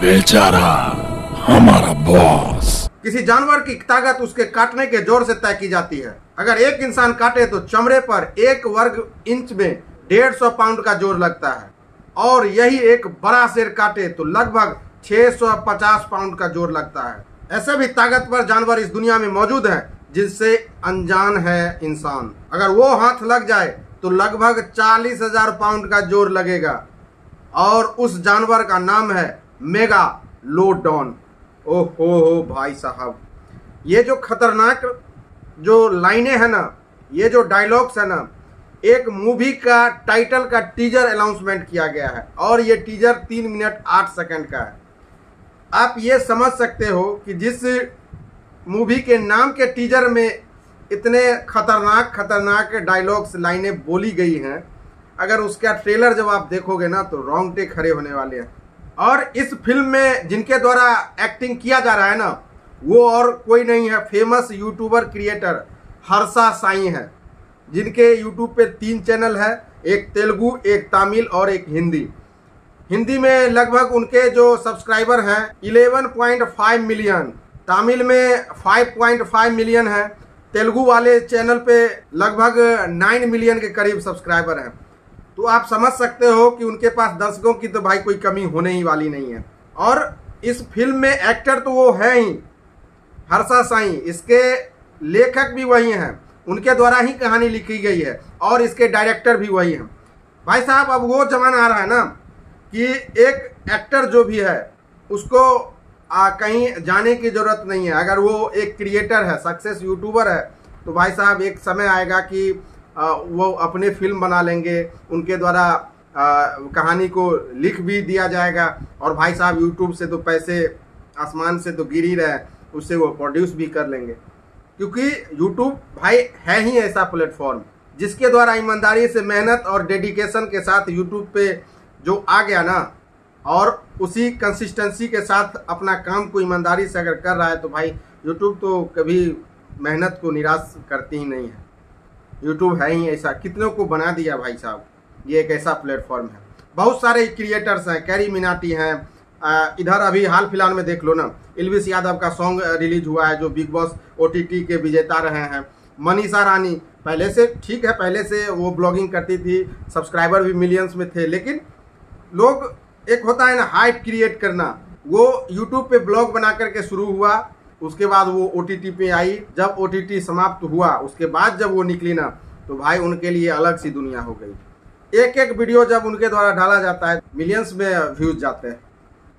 बेचारा हमारा बॉस किसी जानवर की ताकत उसके काटने के ज़ोर से तय की जाती है। अगर एक इंसान काटे तो चमड़े पर एक वर्ग इंच में डेढ़ सौ पाउंड का ज़ोर लगता है। और यही एक बड़ा शेर काटे तो लगभग 650 पाउंड का ज़ोर लगता है। ऐसे भी ताकतवर जानवर इस दुनिया में मौजूद है जिससे अनजान है इंसान। अगर वो हाथ लग जाए तो लगभग चालीस हज़ार पाउंड का ज़ोर लगेगा। और उस जानवर का नाम है मेगा लोडॉन ओ हो हो भाई साहब। ये जो खतरनाक जो लाइनें हैं ना, ये जो डायलॉग्स है ना, एक मूवी का टाइटल का टीजर अनाउंसमेंट किया गया है और ये टीजर तीन मिनट आठ सेकंड का है। आप ये समझ सकते हो कि जिस मूवी के नाम के टीजर में इतने खतरनाक खतरनाक डायलॉग्स लाइनें बोली गई हैं, अगर उसका ट्रेलर जब आप देखोगे ना तो रोंगटे खड़े होने वाले हैं। और इस फ़िल्म में जिनके द्वारा एक्टिंग किया जा रहा है ना, वो और कोई नहीं है। Famous YouTuber creator Harsha Sai है। जिनके यूट्यूब पे तीन चैनल है, एक तेलुगु, एक तमिल और एक हिंदी। हिंदी में लगभग उनके जो सब्सक्राइबर हैं 11.5 मिलियन तमिल में 5.5 मिलियन है। तेलुगु वाले चैनल पे लगभग 9 मिलियन के करीब सब्सक्राइबर हैं। तो आप समझ सकते हो कि उनके पास दर्शकों की तो भाई कोई कमी होने ही वाली नहीं है। और इस फ़िल्म में एक्टर तो वो है ही हर्षा साई। इसके लेखक भी वही हैं। उनके द्वारा ही कहानी लिखी गई है और इसके डायरेक्टर भी वही हैं। भाई साहब अब वो जमाना आ रहा है ना कि एक एक्टर जो भी है उसको आ, कहीं जाने की ज़रूरत नहीं है। अगर वो एक क्रिएटर है सक्सेस यूट्यूबर है तो भाई साहब एक समय आएगा कि वो अपने फ़िल्म बना लेंगे। उनके द्वारा कहानी को लिख भी दिया जाएगा। और भाई साहब यूट्यूब से तो पैसे, आसमान से तो गिर ही रहे उससे वो प्रोड्यूस भी कर लेंगे। क्योंकि यूट्यूब भाई है ही ऐसा प्लेटफॉर्म जिसके द्वारा ईमानदारी से मेहनत और डेडिकेशन के साथ यूट्यूब पे जो आ गया ना, और उसी कंसिस्टेंसी के साथ अपना काम को ईमानदारी से अगर कर रहा है तो भाई यूट्यूब तो कभी मेहनत को निराश करती ही नहीं है। यूट्यूब है ही ऐसा। कितनों को बना दिया भाई साहब? ये एक ऐसा प्लेटफॉर्म है। बहुत सारे क्रिएटर्स हैं कैरी मिनाटी हैं। इधर अभी हाल फ़िलहाल में देख लो ना इलविस यादव का सॉन्ग रिलीज़ हुआ है, जो बिग बॉस ओटीटी के विजेता रहे हैं। मनीषा रानी, पहले से ठीक है, पहले से वो ब्लॉगिंग करती थी सब्सक्राइबर भी मिलियंस में थे, लेकिन लोग, एक होता है ना हाइप क्रिएट करना। वो यूट्यूब पे ब्लॉग बना करके शुरू हुआ उसके बाद वो ओटीटी पे आई। जब ओटीटी समाप्त हुआ, उसके बाद जब वो निकली ना तो भाई उनके लिए अलग सी दुनिया हो गई। एक एक वीडियो जब उनके द्वारा डाला जाता है मिलियंस में व्यूज़ जाते हैं।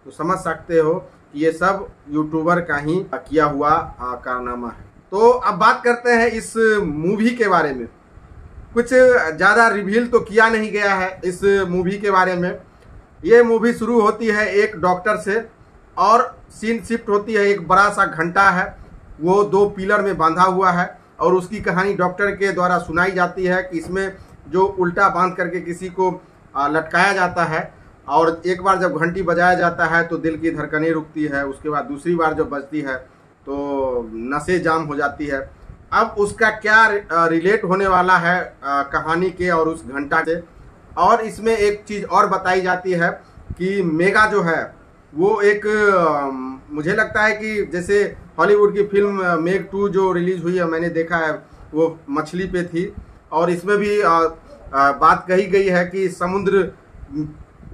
तो समझ सकते हो कि ये सब यूट्यूबर का ही किया हुआ कारनामा है। तो अब बात करते हैं इस मूवी के बारे में। कुछ ज़्यादा रिवील तो किया नहीं गया है इस मूवी के बारे में। ये मूवी शुरू होती है एक डॉक्टर से और सीन शिफ्ट होती है, एक बड़ा सा घंटा है, वो दो पिलर में बांधा हुआ है और उसकी कहानी डॉक्टर के द्वारा सुनाई जाती है कि इसमें जो उल्टा बाँध करके किसी को लटकाया जाता है और एक बार जब घंटी बजाया जाता है तो दिल की धड़कनें रुकती है, उसके बाद दूसरी बार जब बजती है तो नसें जाम हो जाती है। अब उसका क्या रिलेट होने वाला है कहानी के और उस घंटा से और इसमें एक चीज़ और बताई जाती है कि मेगा जो है वो एक मुझे लगता है कि जैसे हॉलीवुड की फ़िल्म मेग टू जो रिलीज़ हुई है मैंने देखा है वो मछली पे थी। और इसमें भी आ, आ, बात कही गई है कि समुद्र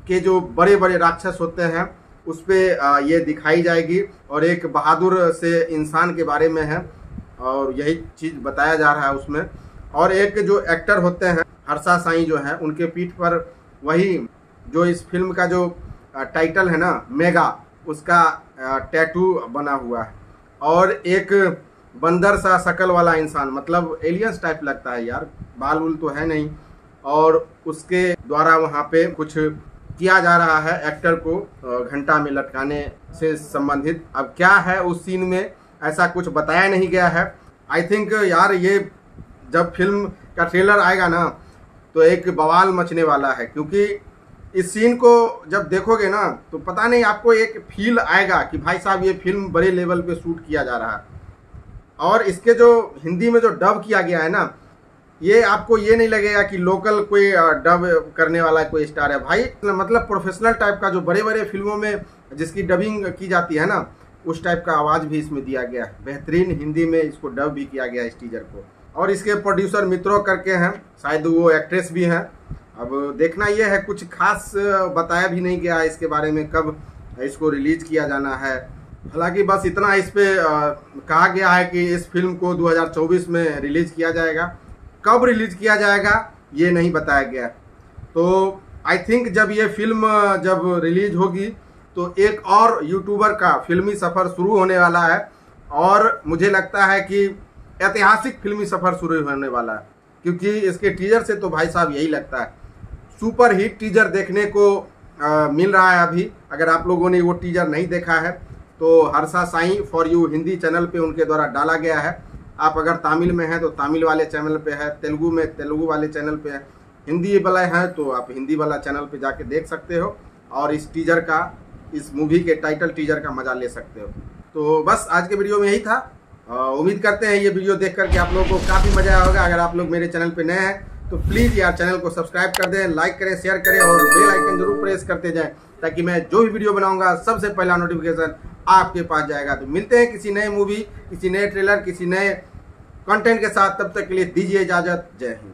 के जो बड़े बड़े राक्षस होते हैं उस पर ये दिखाई जाएगी। और एक बहादुर से इंसान के बारे में है और यही चीज़ बताया जा रहा है उसमें। और एक जो एक्टर होते हैं हर्षा साई जो है उनके पीठ पर वही जो इस फ़िल्म का जो टाइटल है ना मेगा उसका टैटू बना हुआ है। और एक बंदर सा शकल वाला इंसान मतलब एलियंस टाइप लगता है यार, बाल उल तो है नहीं। और उसके द्वारा वहाँ पे कुछ किया जा रहा है एक्टर को घंटा में लटकाने से संबंधित। अब क्या है उस सीन में? ऐसा कुछ बताया नहीं गया है। आई थिंक यार ये जब फ़िल्म का ट्रेलर आएगा ना तो एक बवाल मचने वाला है, क्योंकि इस सीन को जब देखोगे ना तो पता नहीं आपको एक फील आएगा कि भाई साहब ये फ़िल्म बड़े लेवल पे शूट किया जा रहा है। और इसके जो हिंदी में जो डब किया गया है ना, ये आपको ये नहीं लगेगा कि लोकल कोई डब करने वाला कोई स्टार है। भाई मतलब प्रोफेशनल टाइप का जो बड़े बड़े फ़िल्मों में जिसकी डबिंग की जाती है ना, उस टाइप का आवाज़ भी इसमें दिया गया है। बेहतरीन हिंदी में इसको डब भी किया गया इस टीजर को। और इसके प्रोड्यूसर मित्रों करके हैं, शायद वो एक्ट्रेस भी हैं। अब देखना यह है, कुछ खास बताया भी नहीं गया इसके बारे में कब इसको रिलीज़ किया जाना है। हालाँकि बस इतना इस पर कहा गया है कि इस फ़िल्म को 2024 में रिलीज़ किया जाएगा। कब रिलीज़ किया जाएगा ये नहीं बताया गया। तो आई थिंक जब ये फ़िल्म जब रिलीज़ होगी तो एक और यूट्यूबर का फिल्मी सफ़र शुरू होने वाला है और मुझे लगता है कि ऐतिहासिक फिल्मी सफ़र शुरू होने वाला है। क्योंकि इसके टीजर से तो भाई साहब यही लगता है। सुपर हिट टीजर देखने को आ, मिल रहा है अभी। अगर आप लोगों ने वो टीजर नहीं देखा है तो Harsha Sai for you Hindi channel पे उनके द्वारा डाला गया है। आप अगर तमिल में हैं तो तमिल वाले चैनल पे है तेलुगु में तेलुगु वाले चैनल पे है। हिंदी वाला है तो आप हिंदी वाला चैनल पे जाके देख सकते हो और इस टीजर का इस मूवी के टाइटल टीजर का मज़ा ले सकते हो। तो बस आज के वीडियो में यही था। उम्मीद करते हैं ये वीडियो देख करके आप लोगों को काफ़ी मज़ा आया होगा अगर आप लोग मेरे चैनल पर नए हैं तो प्लीज़ यार चैनल को सब्सक्राइब कर दें लाइक करें शेयर करें और बेल आइकन ज़रूर प्रेस करते जाएँ ताकि मैं जो भी वीडियो बनाऊँगा, सबसे पहला नोटिफिकेशन आपके पास जाएगा। तो मिलते हैं किसी नए मूवी किसी नए ट्रेलर किसी नए कंटेंट के साथ। तब तक के लिए दीजिए इजाज़त। जय हिंद।